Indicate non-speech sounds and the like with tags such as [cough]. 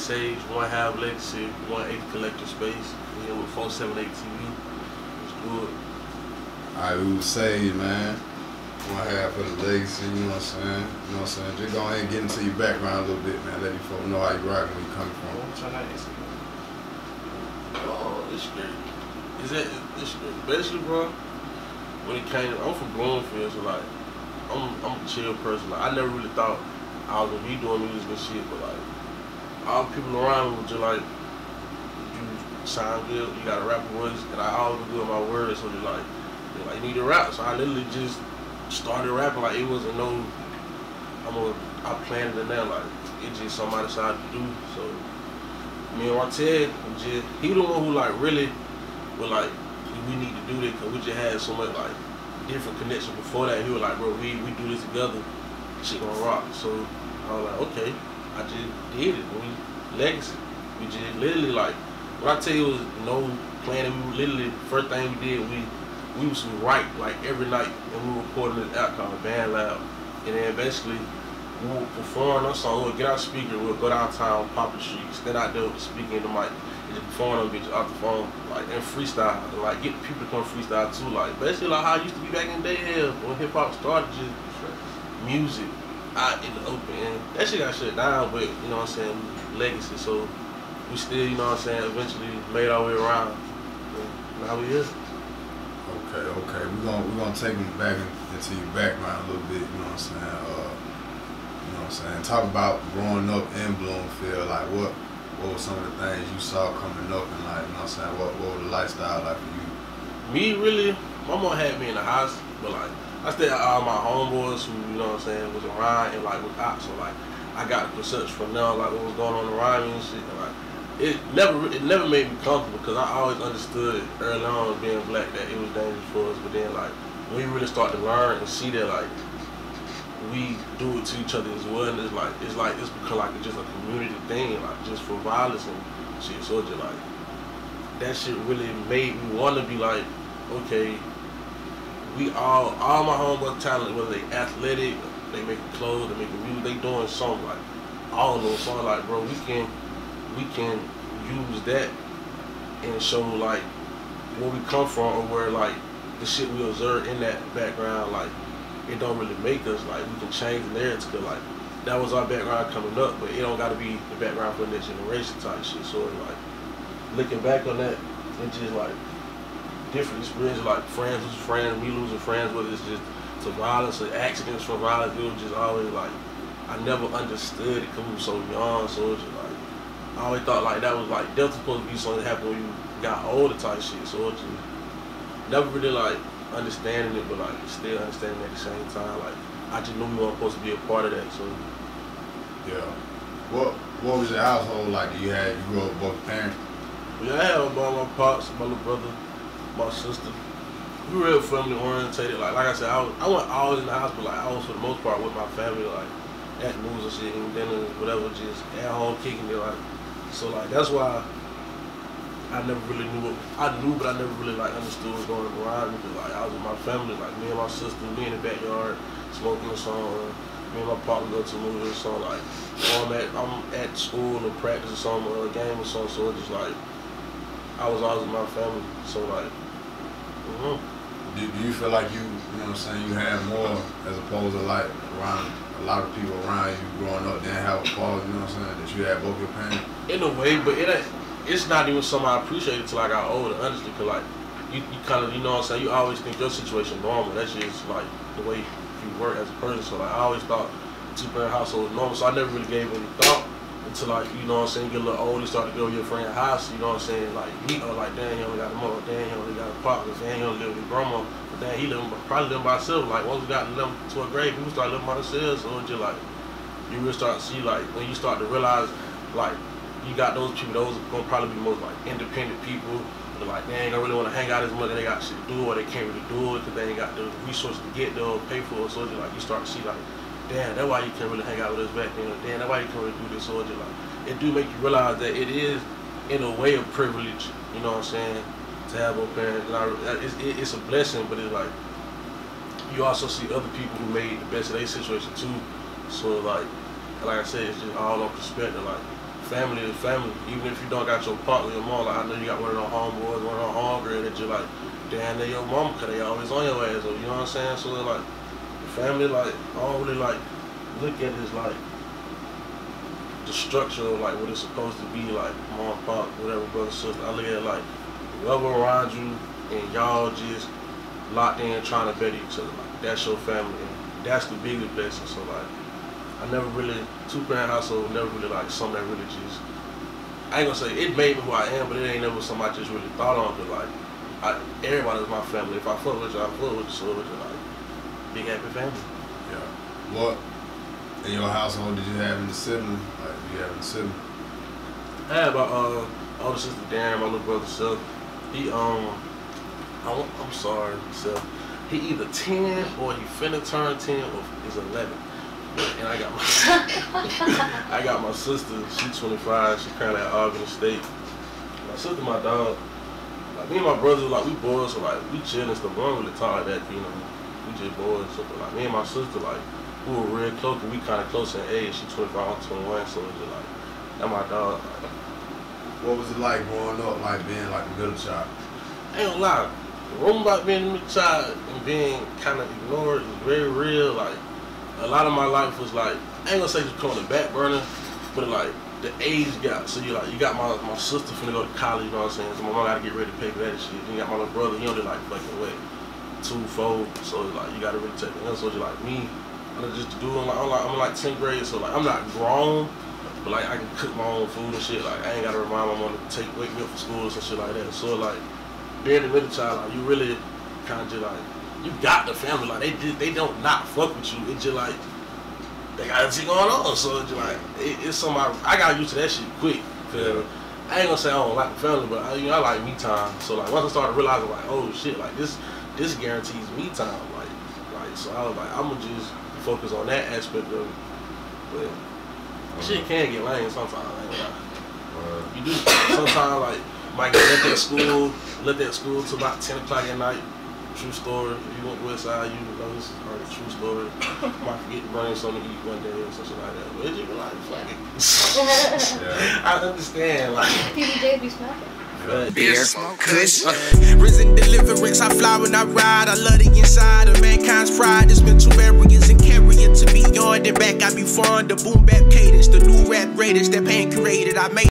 Sage, one half Legacy, one eighth collector space. We with 478 TV. It's good. Alright, we was Sage, man. One half of the legacy, you know what I'm saying? You know what I'm saying? Just go ahead and get into your background a little bit, man. Let you folks know how you rockin', where you coming from. Oh, this great. Is that this great? Basically, bro, when it came, I'm from Bloomfield, so like, I'm I'm a chill person. Like, I never really thought I was gonna be doing music and shit, but like, all people around me were just like, you sound good, you got a rapper voice, and I always good my words, so they like, they like, you need to rap. So I literally just started rapping like it wasn't no, I'm a, I planned it now, like, it's just somebody decided to do. So me and Martel, just, he the one who like really was like, we need to do this because we just had so much like different connection before that. He was like, bro, we, we do this together, shit gonna rock. So I was like, okay, I just did it. We legacy. We just literally like what I tell you it was no planning, we literally first thing we did, we we was write like every night and we recorded this out called BandLab. And then basically we would perform our song, we'll get our speaker, we'll go downtown, pop the street, stand out there speaker in the mic, and just perform them bitches off the phone, like and freestyle. And like get people to come freestyle too. Like basically like how I used to be back in the day hell when hip hop started just music out in the open and that shit got shut down, but you know what I'm saying, legacy. So we still, you know what I'm saying, eventually made our way around. And now we here. Okay, okay. We're gonna we're gonna take them back in, into your background a little bit, you know what I'm saying? Uh, you know what I'm saying? Talk about growing up in Bloomfield, like what what were some of the things you saw coming up and like, you know what I'm saying, what what was the lifestyle like for you? Me really, my mom had me in the house, but like I still had all my homeboys who, you know what I'm saying, was around and like was out. So like I got the perception from them, like what was going on around me and shit. And, like it never it never made me comfortable because I always understood early on being black that it was dangerous for us. But then like when we really start to learn and see that like we do it to each other as well, and it's like it's like it's become like just a community thing, like just for violence and shit. So just like that shit really made me want to be like, okay, we all all my homeboys talent, whether they athletic, they make clothes, they make music, they doing something like all of those. So I'm like, bro, we can we can use that and show like where we come from or where like the shit we observe in that background like it don't really make us like we can change the narrative because like that was our background coming up but it don't got to be the background for the next generation type shit so like looking back on that it's just like different experiences like friends losing friends me losing friends whether it's just to violence or accidents from violence it was just always like I never understood it because we were so young so it's just like I always thought like that was like that was supposed to be something that happened when you got older type shit. So it just never really like understanding it, but like still understanding at the same time. Like I just knew we weren't supposed to be a part of that. So Yeah. What what was your household like? You had you grew up with both parents? yeah, I had my, my pops, my little brother, my sister. We real family orientated. Like like I said, I was I wasn't always in the but like I was for the most part with my family, like at movies and shit, and dinners, whatever, just at home kicking it. Like so, like that's why I never really knew. What, I knew, but I never really like understood what was going around because like I was with my family, like me and my sister, me in the backyard smoking a song. Me and my partner go to a movie or something. Like or I'm at I'm at school or practice or something uh, or a game or something. So it's just like I was always with my family. So like. Mm-hmm. Do, do you feel like you, you know what I'm saying, you had more as opposed to like around a lot of people around you growing up didn't have a father, you know what I'm saying, that you had both your parents? In a way, but it it's not even something I appreciate until I got older, honestly, because like, you, you kind of, you know what I'm saying, you always think your situation normal. That's just like the way you work as a person. So like, I always thought two-parent household normal, so I never really gave any thought until like, you know what I'm saying, you get a little older, start to go your friend's house, you know what I'm saying, like, meet her, uh, like, damn, he only got a mother, damn, he only got a partner, damn, he only live with grandma, but damn, he live, probably live by himself, like, once we got them to a grade, people start living by themselves, so it's just like, you really start to see, like, when you start to realize, like, you got those people, those are gonna probably be the most, like, independent people, they're like, they ain't gonna really wanna hang out as much, they got shit to do, or they can't really do it, because they ain't got the resources to get there pay for it, so it's like, you start to see, like, damn, that's why you can't really hang out with us back then, damn, that's why you can't really do this, so it's just like, it do make you realize that it is, in a way, a privilege. You know what I'm saying? To have a parent, it's, it's a blessing, but it's like you also see other people who made the best of their situation too. So like, like I said, it's just all on perspective. Like family is family. Even if you don't got your partner, your mom, like I know you got one of those homeboys, one of those homegirls that you're like, damn, they your mom, cause they always on your ass, you know what I'm saying? So like, family, like, I don't really like look at it as like the structure of like what it's supposed to be, like mom, pop, whatever, brother, sister. I look at it like whoever around you and y'all just locked in trying to better each other. Like that's your family, and that's the biggest blessing. So like, I never really two parent household, never really like something that really just. I ain't gonna say it made me who I am, but it ain't never something I just really thought on. But like, I, everybody's my family. If I fuck with you, I fuck with you. So it's like big happy family. Yeah. What in your household did you have any siblings? Like, you have any siblings? I had my uh, older sister Darren, my little brother Seth. He um, I, am sorry, Seth. He either ten or he finna turn ten or he's eleven. And I got my [laughs] I got my sister. She's 25. She currently at Albany State. My sister, my dog. Like me and my brother, like we boys, so like we chill and stuff. We don't really talk like that, you know. We just boys. So like me and my sister, like we were real close, we kind of close in age. She 25, I'm 21, so it's just like, that my dog. What was it like growing up, like being like a middle child? I ain't gonna lie. The room about being a middle child and being kind of ignored is very real. Like, a lot of my life was like, I ain't gonna say just becoming a back burner, but like, the age gap. So you like, you got my my sister finna go to college, you know what I'm saying? So my mom gotta get ready to pay for that shit. Then you got my little brother, he only like fucking what, two, four. So like, you gotta really take it. So like me, I'm just doing like I'm like I'm like 10th grade, so like I'm not grown, but like I can cook my own food and shit. Like I ain't gotta remind my mom to take wake me up for school and shit like that. So like being the middle child, like you really kind of just like you got the family. Like they did, they don't not fuck with you. It's just like they got everything going on. So it's just like it, it's somebody I got used to that shit quick. Cause I ain't gonna say I don't like the family, but I, you know, I like me time. So like once I started realizing like oh shit, like this this guarantees me time. Like like so I was like I'm gonna just focus on that aspect of it. But uh-huh. shit can get lame sometimes. Uh, you do sometimes like might get left at school, left at school till about ten o'clock at night. True story. If you went to West Side, you know this is a true story. [laughs] might forget to bring something to eat one day or something like that. But it just like fuck it. yeah. [laughs] [laughs] I understand. Like PBJ be smacking. Beer, kush. Uh, risen deliverance, I fly when I ride. I love the inside of mankind's pride. It's mental arrogance and carry it to beyond and back. I be fond of boom bap cadence, the new rap greatest that pain created. I made